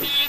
Yeah.